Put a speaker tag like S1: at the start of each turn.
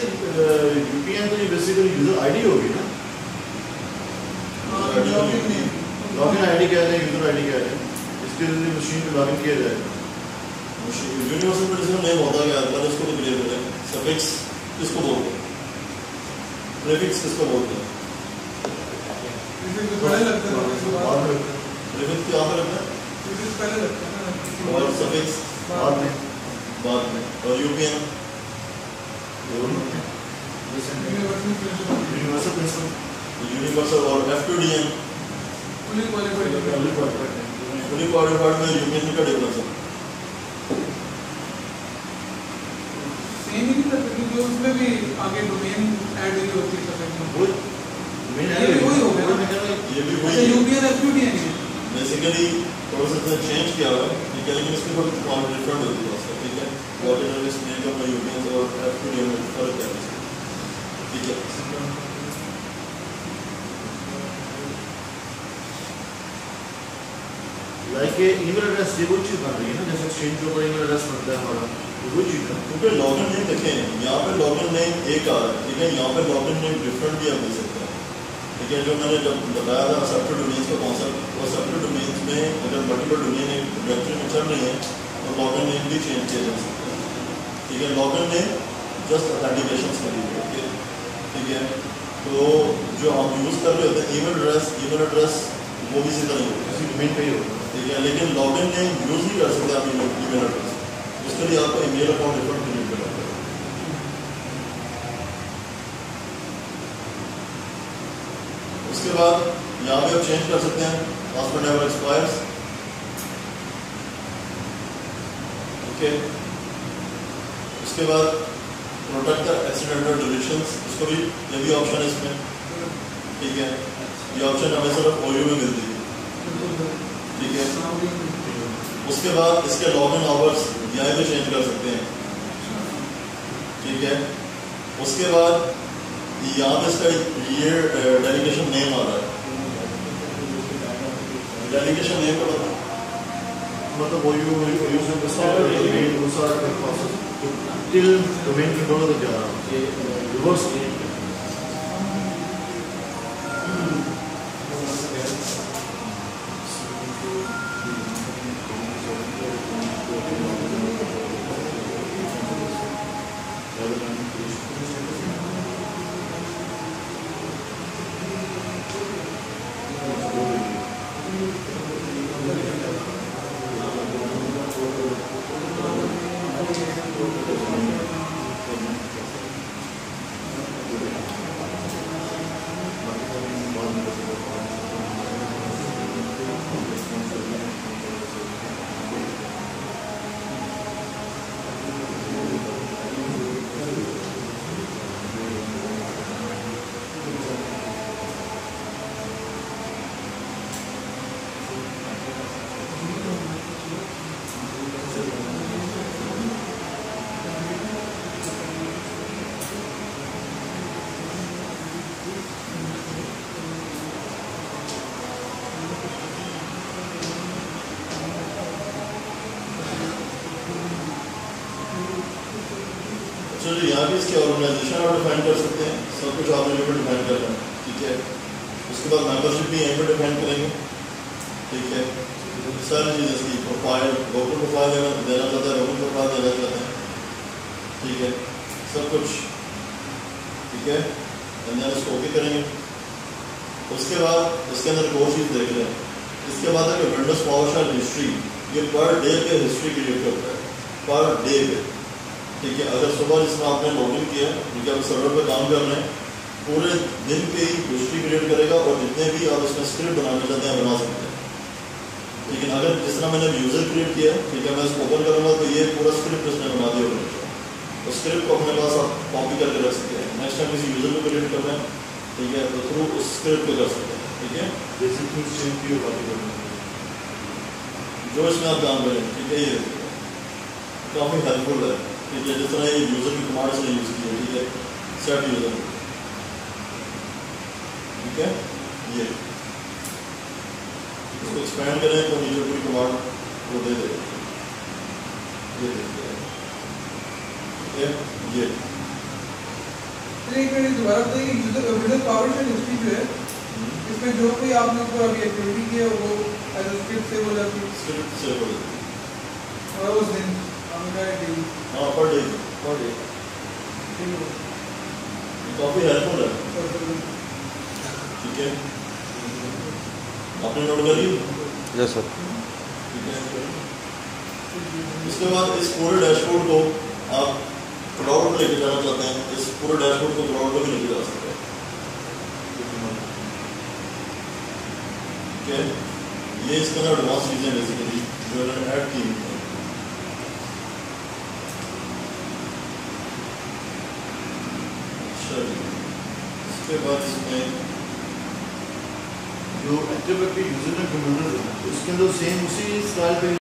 S1: You P N تو یہ basically user I D ہوگی نا لاگ ان آئی ڈی کہہ رہے ہیں یوزر آئی ڈی کہہ رہے ہیں اس کے ذریعے مشین پہ لاگ ان کیا جائے
S2: یونیورسل میڈیسن نیم ہوتا ہے پہلے اس کو تو کلیئر کریں سفکس کس کو بولتے ہیں پریفکس کس کو بولتے ہیں پریفکس کیا آخر رکھنا ہے اور سفکس
S1: بعد میں
S2: بعد میں اور U P N
S1: universal principal
S2: universal اور F Q D N fully qualified میں یو پی این کا ڈفرنس ہے
S3: اس میں بھی آگے ڈومین ایڈ ہوئی ہوتی ہے
S1: وہ مین ہے
S3: یہ بھی وہی ہو گیا
S1: میں
S2: یہ بھی
S3: اچھا
S2: وہی
S3: U P L F Q D N
S2: basically تھوڑا سا اس نے چینج کیا ہوا ہے ٹھیک ہے لیکن اس کی تھوڑی کوالٹی ڈفرنٹ ہوتی ہے اس کا ٹھیک ہے واٹر کا اور ایف ٹو ڈی این میں فرق ہے ٹھیک ہے
S1: لائک ای میل ایڈریس یہ وہی چیز بن رہی ہے نا جیسے ایکسچینج کے اوپر ای میل ایڈریس بنتا ہے ہمارا وہی چیز ہے
S2: کیونکہ لاگ ان نیم دیکھیں یہاں پہ لاگ ان نیم ایک آ رہا ہے ٹھیک ہے یہاں پہ لاگ ان نیم ڈفرنٹ بھی آپ دے سکتے ہیں ٹھیک ہے جو میں نے جب بتایا تھا سیپریٹ ڈومینس کا کانسیپٹ وہ سیپریٹ ڈومینس میں اگر ملٹیپل ڈومین ایک ڈائریکٹری میں چل رہی ہیں تو لاگ ان نیم بھی چینج کیا جا سکتا ہے۔ ٹھیک ہے؟ Log in name just authentication کے لیے اوکے ٹھیک ہے؟ تو جو ہم یوز کر رہے ہوتے ہیں ای میل ایڈریس ای میل ایڈریس وہ بھی سیدھا نہیں ہوتا
S1: اسی ڈومین پہ ہی ہوگا
S2: ٹھیک ہے؟ لیکن لاگ ان نیم یوز نہیں کر سکتے آپ ای میل ایڈریس اس کے لیے آپ کو ای میل اکاؤنٹ کریٹ کرنا پڑے گا اس کے بعد یہاں پہ آپ چینج کر سکتے ہیں. پاسورڈ نیور ایکسپائرس اوکے اس کے بعد پروٹیکٹ ایکسیڈنٹل ڈیلیشنس اس کو بھی، یہ بھی آپشن ہے اس میں. ٹھیک ہے. یہ آپشن ہمیں صرف اویو میں ملتی ہے. ٹھیک ہے. اس کے بعد اس کے لاگ ان آورس یہاں پہ چینج کر سکتے ہیں. ٹھیک ہے. اس کے بعد یہاں پہ اس کا یہ ڈیلیگیشن نیم آ رہا ہے ڈیلیگیشن نیم کا بتا
S1: مطلب وہ یو وہ یو سے بس وہ سارا پروسیس ٹل ڈومین کنٹرول تک جا رہا ہے ریورس
S2: اچھا جی یہاں بھی اس کی آرگنائزیشن آپ ڈیفائن کر سکتے ہیں۔ سب کچھ آپ یہیں پہ ڈیفائن کر رہے ہیں ٹھیک ہے۔ اس کے بعد ممبر شپ بھی یہیں پہ ڈیفائن کریں گے۔ ٹھیک ہے۔ ساری چیز اس کی پروفائل لوکل پروفائل دینا دینا چاہتا ہے لوکل پروفائل دینا چاہتے ہیں ٹھیک ہے۔ سب کچھ۔ ٹھیک ہے۔ اس کو اوکے کریں گے۔ اس کے بعد اس کے اندر ایک اور چیز دیکھ لیں۔ اس کے بعد ہے کہ ونڈوز پاور شیل ہسٹری یہ پر ڈے پہ ہسٹری کریٹ کرتا ہے۔ پر ڈے پہ ٹھیک ہے اگر صبح جس میں آپ نے لاگ ان کیا ٹھیک ہے آپ سرور پہ کام کر رہے ہیں پورے دن پہ ہی ہسٹری کریٹ کرے گا اور جتنے بھی آپ اس میں اسکرپٹ بنانا چاہتے ہیں بنا سکتے ہیں۔ لیکن اگر جس طرح میں نے یوزر کریٹ کیا ٹھیک ہے میں اس کو اوپن کروں گا تو یہ پورا اسکرپٹ اس نے بنا دیا ہوگا اسکرپٹ کو اپنے پاس آپ کاپی کر کے رکھ سکتے ہیں۔ نیکسٹ ٹائم کسی یوزر کو کریٹ کر رہے ہیں ٹھیک ہے تو تھرو اس اسکرپٹ کو کر سکتے ہیں ٹھیک ہے۔
S1: بیسک تھنگس چینج کی کرنا
S2: جو اس میں آپ کام کریں ٹھیک ہے یہ کافی ہیلپ فل ہے۔ ہے جس طرح یہ یوزر کی کمانڈ سے یوز کی ہے ٹھیک ہے؟ سیٹ یوزر ٹھیک ہے؟ یہ۔ اس کو ایکسپینڈ کریں تو نیچے پوری کمانڈ وہ دے دے۔ یہ دیکھتے ہیں ٹھیک ہے؟ یہ۔
S3: ایک میری دوبارہ بتائیے یوزر وزر پاور شیل ہسٹری جو ہے اس میں جو کوئی آپ نے اوپر ابھی ایکٹیویٹی کی ہے وہ ایز اسکرپٹ سیو ہو جاتی ہے۔
S2: اسکرپٹ سے ہو جاتی
S3: اور اس دن کا ڈیلی
S2: ہاں پر ڈے
S1: اور ڈے
S2: کافی ہیلپ فل ہے ٹھیک ہے آپ نے نوٹ کر لی
S4: یس سر
S2: ٹھیک ہے اس کے بعد اس پورے ڈیش بورڈ کو آپ کلاؤڈ میں لے کے جانا چاہتے ہیں اس پورے ڈیش بورڈ کو کلاؤڈ میں بھی لے کے جا سکتے ہیں ٹھیک ہے یہ اس کے اندر ایڈوانس چیزیں بیسیکلی جو انہوں نے ایڈ کی ہوئی ہیں اچھا جی اس کے بعد اس میں
S1: جو ایکٹیویٹی یوزر نے کمپیوٹر اس کے اندر سیم اسی اسٹائل پہ